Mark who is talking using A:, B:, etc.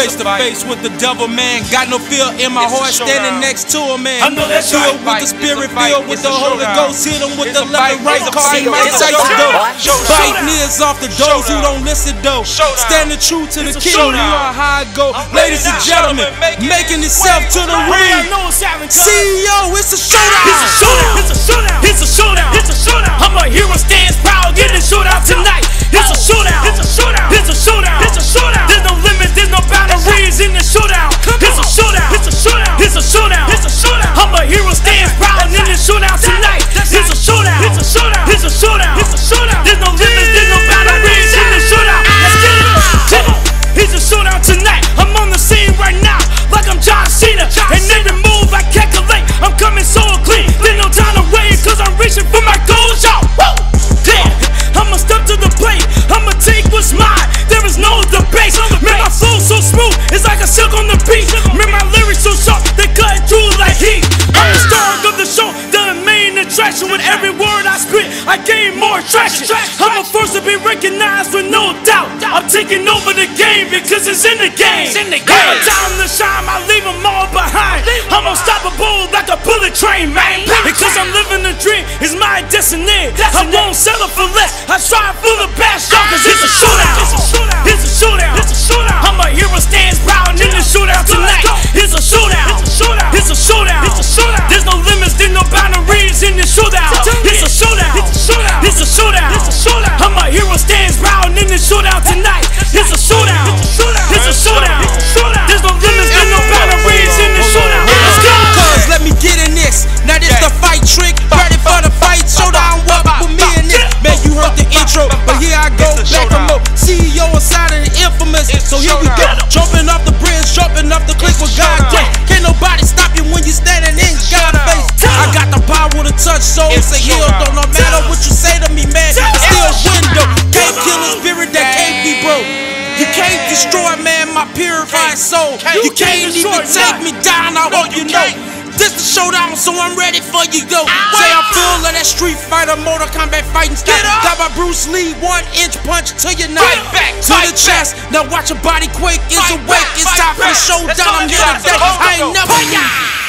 A: face to face with the devil, man. Got no fear in my heart, standing next to him, man.
B: I know that's
A: Filled with the spirit, filled with the Holy. Ghost. Hit him with the left and right
B: It's a
A: card.
B: fight.
A: My sights
B: showdown.
A: go. Biting ears off the those who don't listen though. Standing true to the king, you know how I go. Ladies and gentlemen, making itself to the ring. CEO, it's a showdown.
B: It's a showdown. Main. With every word I spit, I gain more traction. I'm a force to be recognized with no doubt. I'm taking over the game because it's in the game. My time to shine, I leave them all behind. I'm unstoppable like a bullet train, man. Because I'm living the dream, it's my destiny. I won't settle for less. I strive for the best, y'all, cause it's a shootout. It's a shootout. It's a shootout. It's a shootout. I'm a hero stands proud in the shootout tonight. It's a shootout. It's a shootout. It's a shootout. It's a shootout. There's no limits, there's no boundaries in the shootout. It's a shootout. It's a shootout. It's a shootout. It's a shootout. I'm a hero stands proud in the shootout tonight. It's a shootout. It's a shootout. It's a shootout. There's no limits, there's no boundaries in the shootout. Let's go.
A: Cuz let me get in this. Now this the fight trick. Ready for the fight. Showdown walk with me in this. Man, you heard the intro, but here I go. Back
B: showdown.
A: from CEO inside of the infamous. So here we go. Jumping off the bridge, jumping off the cliff
B: It's a
A: with God
B: showdown.
A: Can't nobody stop you when you standing in
B: It's
A: the power to touch souls
B: It's a
A: and heal.
B: showdown.
A: Though no matter what you say to me, man, still
B: a
A: window. Can't kill a spirit that can't be broke. You can't destroy, man, my purified soul. You
B: can't
A: even take me down. I hope
B: you
A: know. This the showdown, so I'm ready for you, yo. Say I'm full of that street fighter, Mortal Kombat fighting style. Got my Bruce Lee one inch punch to your neck,
B: back,
A: to the chest. Now watch your body quake. It's awake. It's time for the showdown. I'm here today. I ain't never.